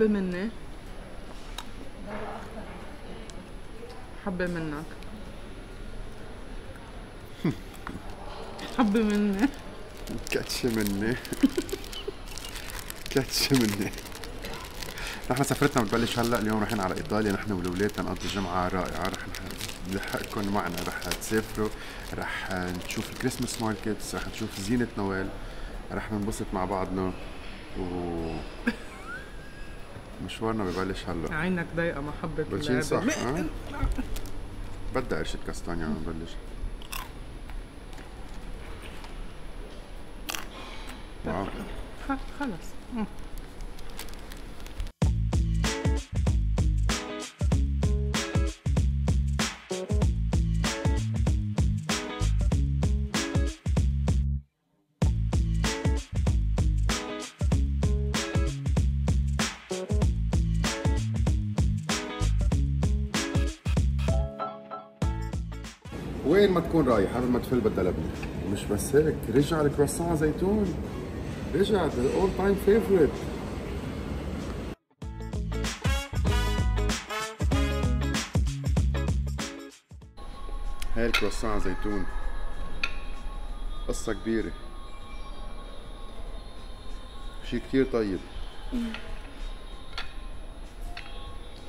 حبة مني. حبة منك. حبة مني. كاتشة مني. كاتشة مني. نحن سفرتنا بتبلش هلأ اليوم رايحين على إيطاليا نحن والاولاد تنقضي جمعة رائعة. رح نلحقكم معنا رح تسافروا رح نشوف الكريسماس ماركتس رح نشوف زينة نويل رح ننبسط مع بعضنا و مشوارنا ببلش هلا. عينك ضيقة محبة بلشين صح؟ بدها قرشة كاستانيا نبلش خلص. تكون رايح قبل ما تفل بدها لبنه مش بس هيك رجع الكرواسون زيتون رجع ذا اول تايم فيفورت هاي الكرواسون زيتون قصة كبيرة. شي كتير طيب.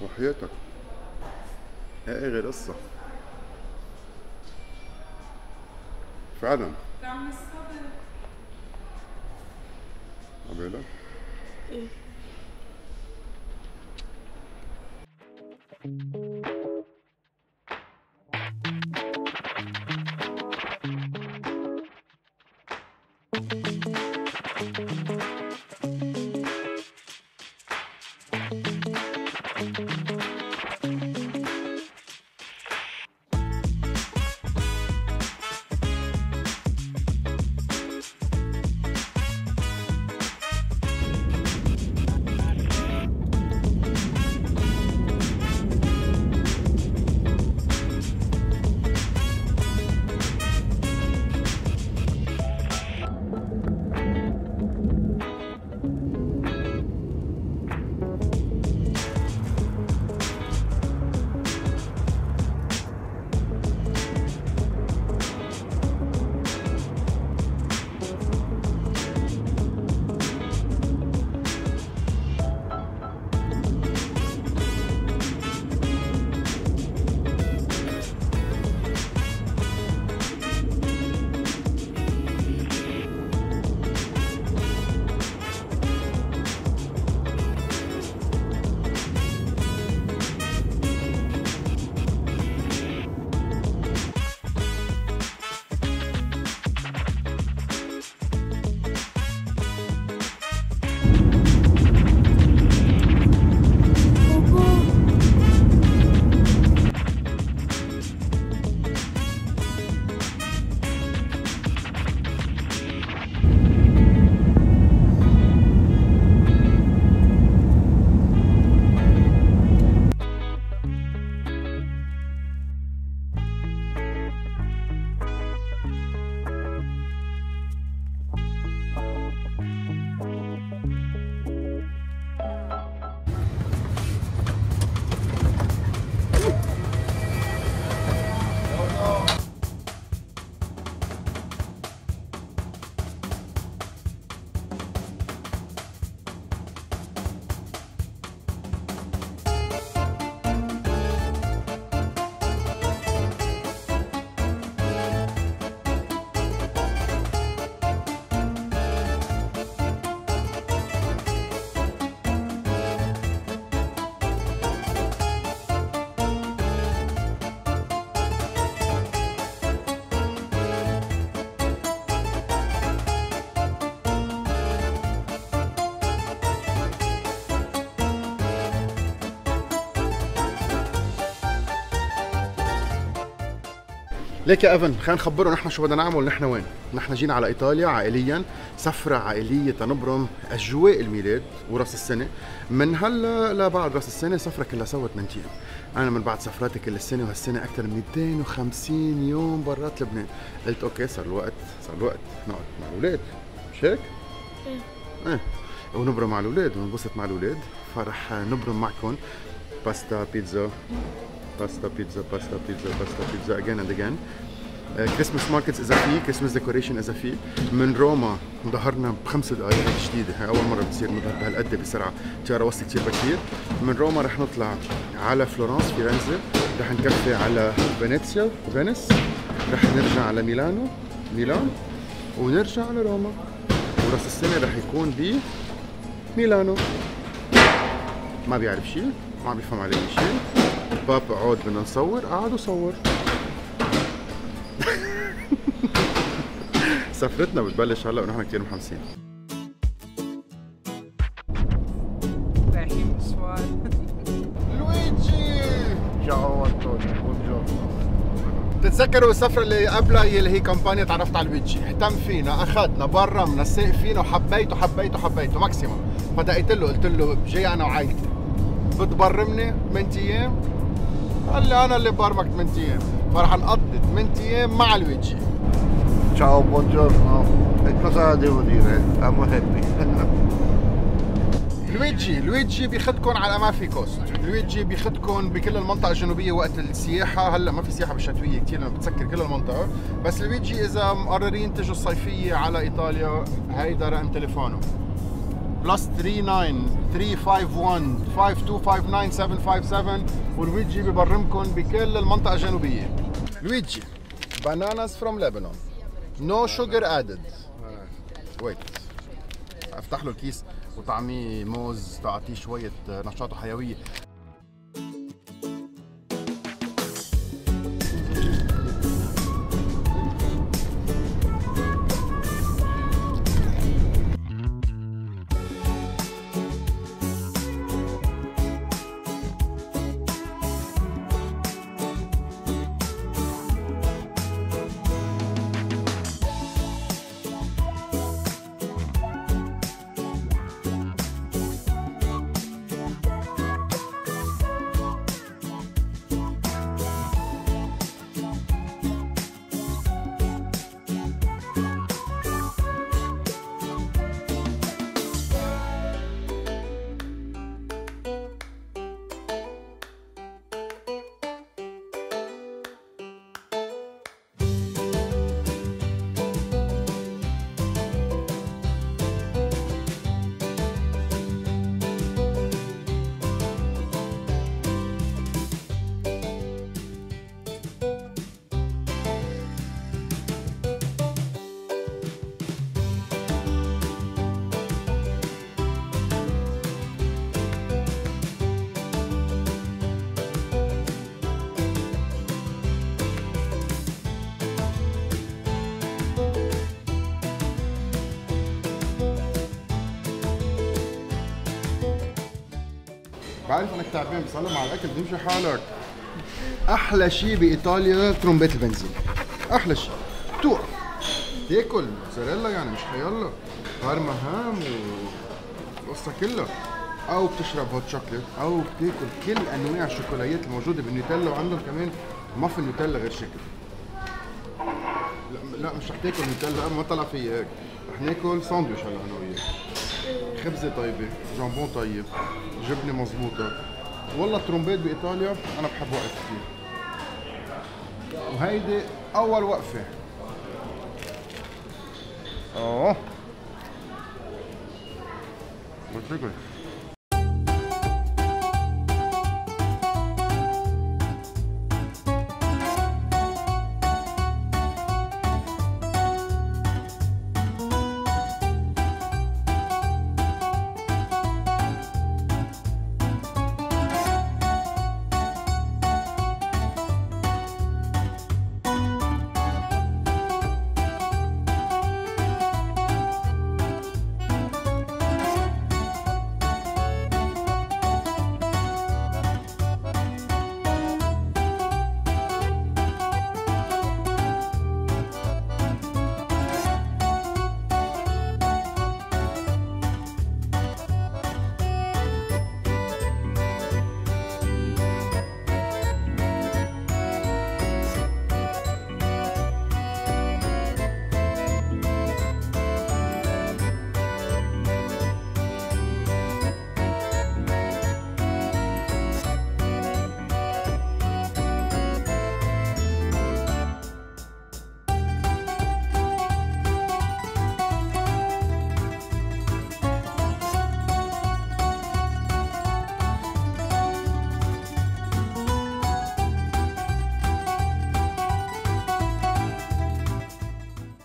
وحياتك. إيه غير قصة. فعلا عبالك ليك يا إيفن خلينا نخبرهم نحن شو بدنا نعمل نحن وين؟ نحن جينا على إيطاليا عائليا سفرة عائلية تنبرم أجواء الميلاد وراس السنة. من هلا لبعد راس السنة سفرة كلها سوا 8 أيام أنا من بعد سفراتي كل السنة وهالسنة أكثر من 250 يوم برات لبنان. قلت أوكي صار الوقت صار الوقت نقعد مع الأولاد. مش هيك؟ إيه. ونبرم مع الأولاد وننبسط مع الأولاد. فرح نبرم معكم. باستا بيتزا. باستا بيتزا باستا بيتزا باستا بيتزا again and again Christmas markets اذا في Christmas decoration اذا في من روما ظهرنا بخمس دقائق جديده هي أول مرة بتصير نظهر بهالقد بسرعة. طيارة وصلت كثير بكير. من روما رح نطلع على فلورنس فيرنزا رح نكفي على فينيسيا فينيس. رح نرجع على ميلانو ميلان. ونرجع على روما. وراس السنة رح يكون ب ميلانو. ما بيعرف شيء ما عم بيفهم علي شيء. بابا عود بدنا نصور؟ قعد وصور سفرتنا بتبلش هلا ونحن كثير محمسين. رايحين مشوار لويجي Ciao Antonio, buongiorno. تتذكروا السفرة اللي قبلها اللي هي كامبانيا تعرفت على لويجي. اهتم فينا أخذنا برمنا ساق فينا وحبيته حبيته حبيته ماكسيموم فدقيت له قلت له جاي أنا وعائلتي. بتبرمني 8 أيام قال لي أنا اللي برمك 8 أيام فرح نقضي 8 أيام مع لويجي Ciao, buongiorno. E cosa devo dire? Happy. لويجي لويجي بياخذكم على امافي كوست لويجي بياخذكم بكل المنطقة الجنوبية وقت السياحة هلأ ما في سياحة بالشتويه كثير لأنه بتسكر كل المنطقة بس لويجي إذا مقررين تجوا الصيفية على إيطاليا هيدا رقم تليفونه plus 39 351 5259 757 ولويجي ببرمكم بكل المنطقة الجنوبية. لويجي bananas from Lebanon. No sugar added. wait أفتح له الكيس وطعميه موز تعطيه شوية نشاط وحيويه بعرف إنك تعبان بس مع الاكل بيمشي حالك. أحلى شيء بإيطاليا ترومبات البنزين أحلى شيء. توقف. تاكل موتزاريلا يعني مش حيلا بارمهام والقصة كلها. أو بتشرب hot chocolate أو بتاكل كل أنواع الشوكولاتات الموجودة بالنوتيلا وعندهم كمان مافن نوتيلا غير شكل. لا, لا مش رح تاكل نوتيلا ما طلع في هيك. رح ناكل ساندويش هلا أنا وياك. خبزة طيبة جامبون طيب. جبنة مزبوطه والله الترومبات بإيطاليا أنا بحب وقف كثير وهيدي أول وقفة. آه بتاكل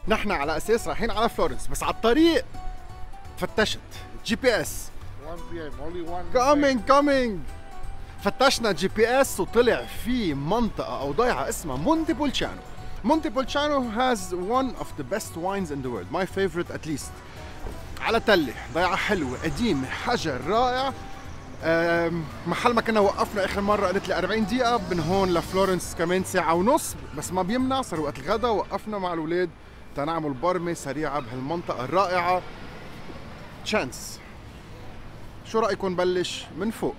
نحن على أساس رايحين على فلورنس بس على الطريق فتشت. GPS 1 p.m. Only one. coming coming فتشنا GPS وطلع في منطقة أو ضيعة اسمها مونتي بولشانو. مونتي بولشانو has one of the best wines in the world my favorite at least. على تلة ضيعة حلوة قديمة حجر رائع. محل ما كنا وقفنا آخر مرة قالت لي 40 دقيقة من هون لفلورنس كمان ساعة ونص بس ما بيمنع صار وقت الغدا وقفنا مع الأولاد. تنعمل برمه سريعه بهالمنطقه الرائعة. تشانس شو رأيكم نبلش من فوق؟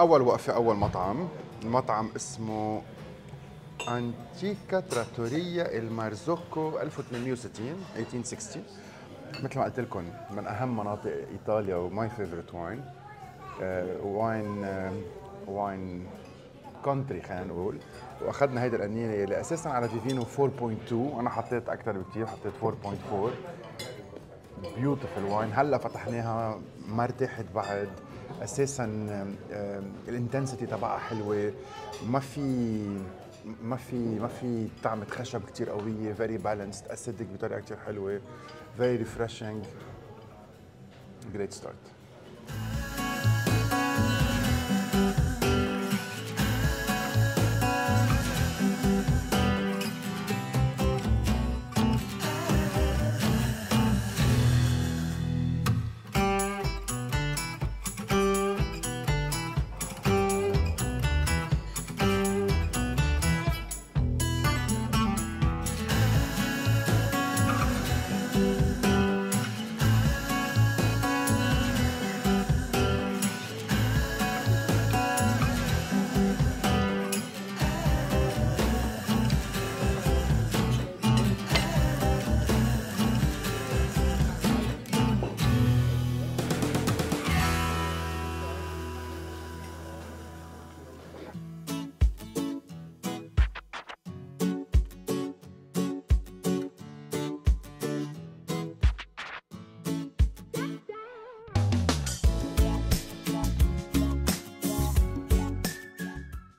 أول وقفه أول مطعم. المطعم اسمه أنتيكا تراتوريا المارزوكو 1860 1860 مثل ما قلت لكم من أهم مناطق إيطاليا و my favorite wine wine wine country خلينا نقول. وأخذنا هيدي القنينه اللي أساسا على فيفينو 4.2 أنا حطيت أكثر بكثير حطيت 4.4 beautiful wine هلأ فتحناها ما ارتاحت بعد أساسا ال intensity تبعها حلوة. ما في ما في ما في طعمة خشب كتير قوية very balanced acidic بطريقة كتير حلوة. very refreshing great start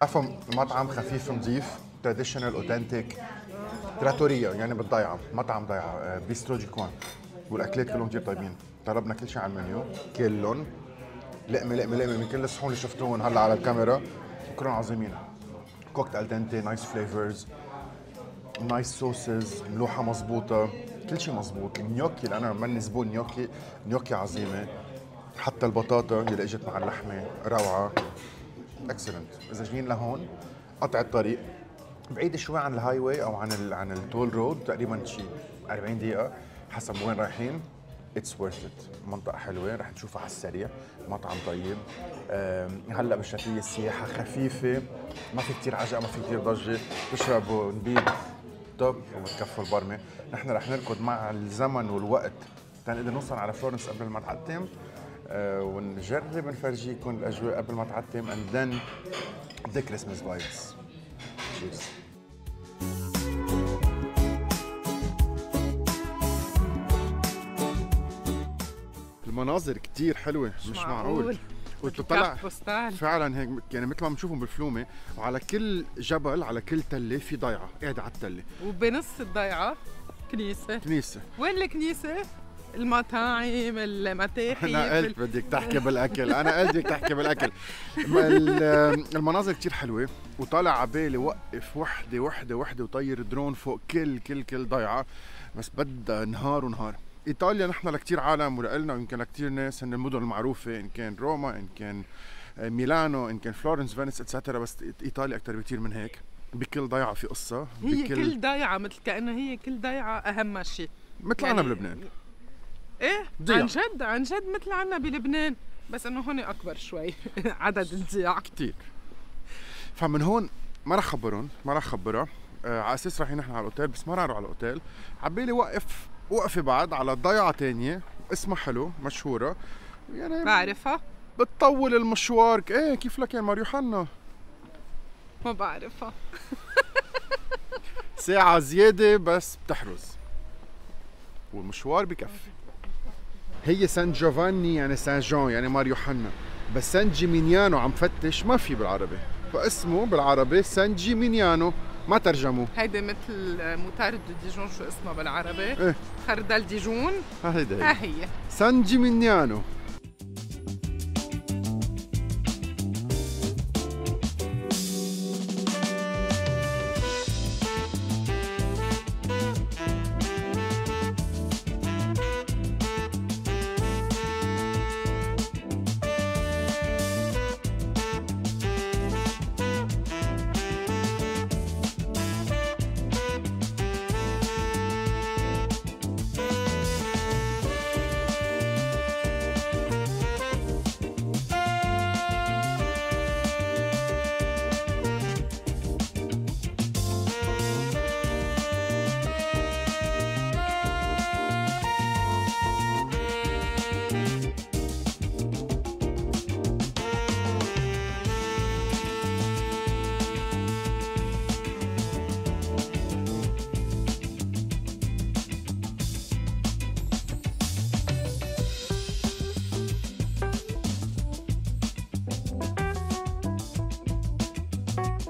عفوا مطعم خفيف نظيف traditional authentic trattoria يعني بالضيعة مطعم ضيعة آه، bistro جيكوان. والأكلات كلهم كثير طيبين. طلبنا كل شيء على المنيو كلهم لقمة لقمة لقمة من كل الصحون اللي شفتوهم هلا على الكاميرا. كلهم عظيمين. cooked al dente nice flavors nice sauces ملوحة مزبوطه كل شيء مزبوط ال gnocchi اللي أنا ماني زبون gnocchi gnocchi عظيمة. حتى البطاطا اللي إجت مع اللحمة روعة. excellent إذا جايين لهون قطع الطريق. بعيد شوي عن ال highway أو عن ال عن ال toll road تقريبا شي 40 دقيقة. حسب وين رايحين it's worth it منطقة حلوة رح نشوفها على السريع. مطعم طيب. هلأ بالشتية السياحة خفيفة. ما في كتير عجقة ما في كتير ضجة. بشربوا نبيد top وبتكفوا البرمة. نحن رح نركض مع الزمن والوقت. تنقدر نوصل على فلورنس قبل ما أه، ونجرب نفرجيكم الأجواء قبل ما تعتم and then the Christmas vibes. Cheers. المناظر كتير حلوة مش معقول. وتطلع كف بوستال فعلا هيك يعني مثل ما بنشوفهم بالفلومة وعلى كل جبل على كل تلة في ضيعة قاعدة على التلة. وبنص الضيعة كنيسة. كنيسة. وين الكنيسة؟ المطاعم المتاحف. أنا قلت بدك تحكي بالأكل. أنا قلت بدك تحكي بالأكل. ال- المناظر كتير حلوة وطالع على بالي وقف وحدة وحدة وحدة وطير درون فوق كل كل كل ضيعة. بس بدها نهار ونهار. إيطاليا نحن لكتير عالم ولنا ويمكن لكتير ناس هن المدن المعروفة إن كان روما إن كان ميلانو إن كان فلورنس فينيس et cetera بس إيطاليا أكثر بكتير من هيك. بكل ضيعة في قصة هي بكل كل ضيعة مثل كأنه هي كل ضيعة أهم شيء. مثل يعني- أنا بلبنان. إيه؟ ضيعة. عن جد عن جد مثل عنا بلبنان. بس إنه هون أكبر شوي عدد الضياع. كتير. فمن هون ما رح خبرهم ما رح خبرها. آه على أساس رايحين نحن على الأوتيل بس ما رح على الأوتيل. عبالي وقف وقفه بعد على ضيعة تانية اسمها حلو مشهورة. يعني بعرفها. بتطول المشوار. إيه كيف لك يا ماريو حنا ما بعرفها. ساعة زيادة بس بتحرز. والمشوار بكفي. هي سان جوفاني يعني سان جون يعني ماريو حنا. بس سان جيمينيانو عم فتش ما في بالعربي. فاسمه بالعربي سان جيمينيانو ما ترجموه. هيدي مثل مطارد ديجون شو اسمها بالعربي؟ إيه. خردل ديجون. هيدا هي ها هي. سان جيمينيانو. Thanks.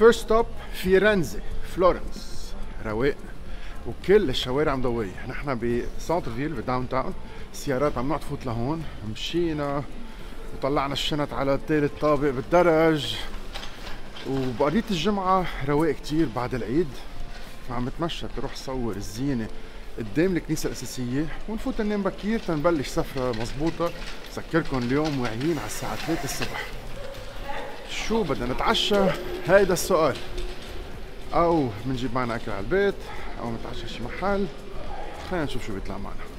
first stop فيرنزي فلورنس رواق وكل الشوارع مضوية نحن ب centre ville ب downtown السيارات ممنوع تفوت لهون. مشينا وطلعنا الشنط على الثالث طابق بالدرج. وبقضي الجمعة رواق كتير بعد العيد. فعم بتمشى تروح صور الزينة قدام الكنيسة الأساسية ونفوت ننام بكير تنبلش سفرة مزبوطة. بذكركم اليوم واعيين على الساعة 3 الصبح. شو بدنا نتعشى؟ هيدا السؤال. أو بنجيب معنا أكل على البيت أو نتعشى شي محل. خلينا نشوف شو بيطلع معنا.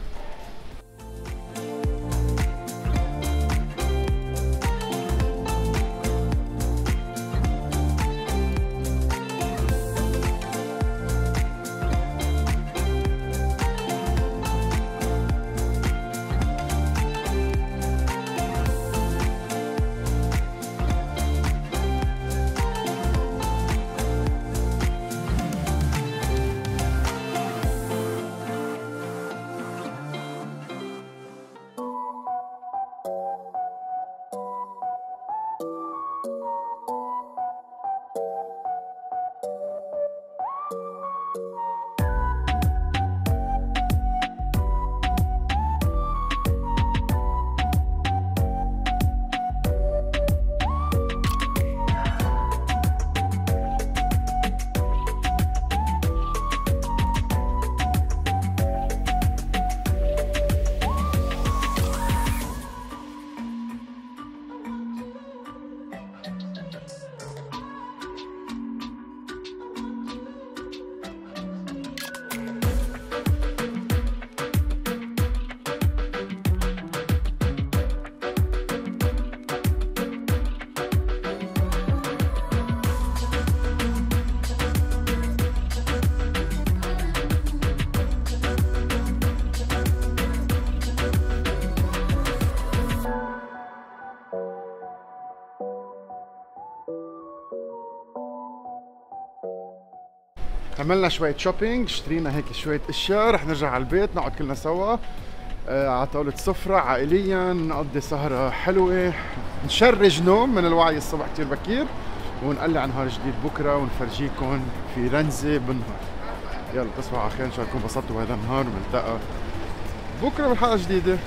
عملنا شوية شوبينج اشترينا هيك شوية أشياء رح نرجع على البيت نقعد كلنا سوا. آه على طاولة سفرة عائليا نقضي سهرة حلوة. نشرج نوم من الوعي الصبح كتير بكير ونقلع نهار جديد بكرة ونفرجيكم في رنزة بالنهار. يلا تصبحوا على خير إن شاء الله تكونوا انبسطتوا بهذا النهار ونلتقى بكرة بحلقة جديدة.